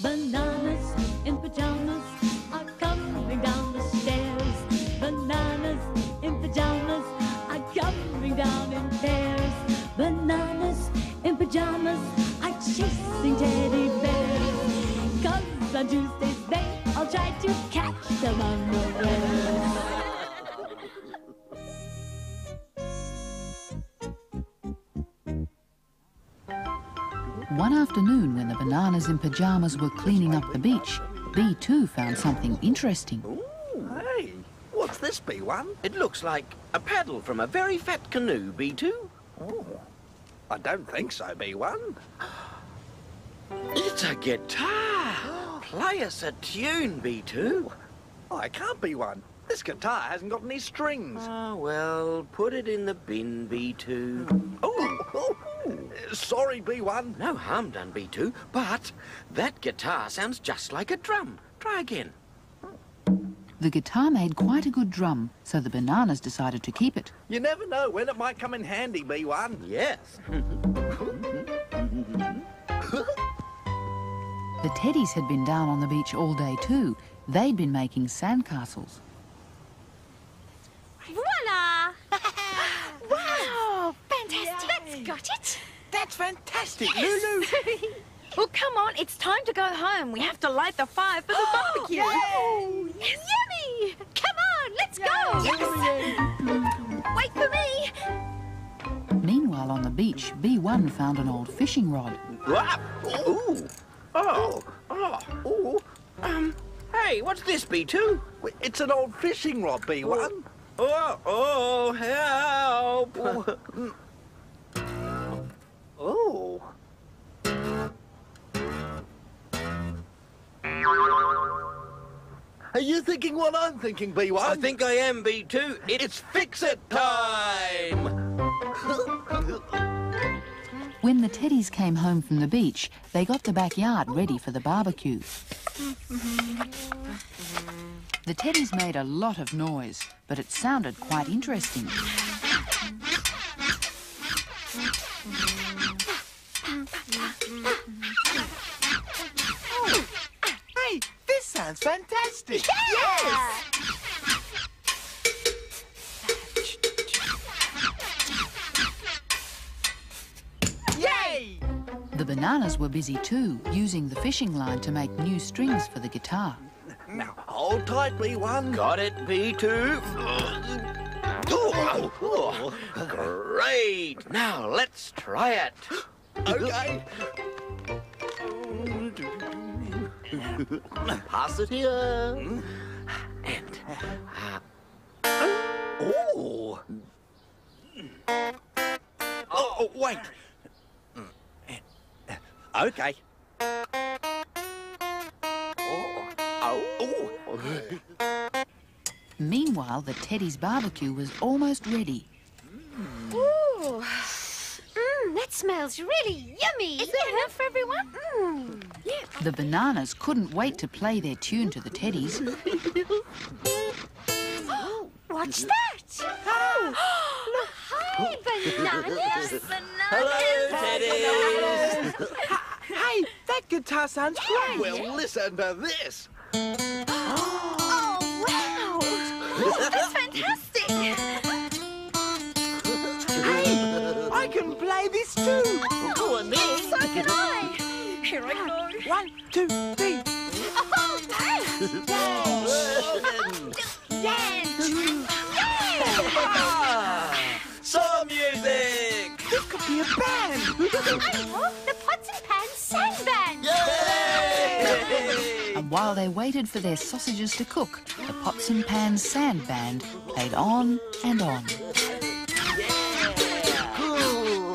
Bananas in pajamas are coming down the stairs. Bananas in pajamas are coming down in pairs. Bananas in pajamas are chasing teddy bears. Cause on Tuesdays they all try to catch them unawares. One afternoon, when the bananas in pyjamas were cleaning up the beach, B2 found something interesting. Hey, what's this, B1? It looks like a paddle from a very fat canoe, B2. Oh, I don't think so, B1. It's a guitar. Play us a tune, B2. Oh, it can't be one. This guitar hasn't got any strings. Oh, well, put it in the bin, B2. Oh, oh, sorry, B1. No harm done, B2, but that guitar sounds just like a drum. Try again. The guitar made quite a good drum, so the bananas decided to keep it. You never know when it might come in handy, B1. Yes. The teddies had been down on the beach all day too. They'd been making sandcastles. Voila! wow, fantastic. That's got it. That's fantastic, Yes. Lulu. well, come on, it's time to go home. We have to light the fire for the barbecue. Yes. Yummy! Come on, let's go. Yes. Wait for me. Meanwhile, on the beach, B1 found an old fishing rod. Ah, Ooh. Oh. Oh. Ooh. Um, hey, what's this, B2? It's an old fishing rod, B1. Oh, oh, help. You thinking what I'm thinking, B1? I think I am, B2. it's fix-it time! When the teddies came home from the beach, they got the backyard ready for the barbecue. The teddies made a lot of noise, but it sounded quite interesting. Fantastic. Yes. Yay! The bananas were busy too, using the fishing line to make new strings for the guitar. Now, hold tight, B1. Got it, B2. Oh, oh, great. Now let's try it. Okay. Oh. Pass it here. And uh, Oh. Oh, mm, uh, uh, oh, wait. Okay. Oh. Oh. Meanwhile, the Teddy's barbecue was almost ready. Ooh. Mmm, that smells really yummy. Is there enough for everyone? Yeah. The bananas couldn't wait to play their tune to the teddies. What's that? Oh, hi, bananas. hello, teddies. Hey, that guitar sounds great. Well, listen to this. Oh, wow. That's fantastic. Hey, I can play this too. Oh, Go on, then. So can I. Here I go. One, two, three. Oh, great. Yes. Ah, some music. This could be a band. Oh, the Pots and Pans Sand Band. Yay! And while they waited for their sausages to cook, the Pots and Pans Sand Band played on and on. Cool.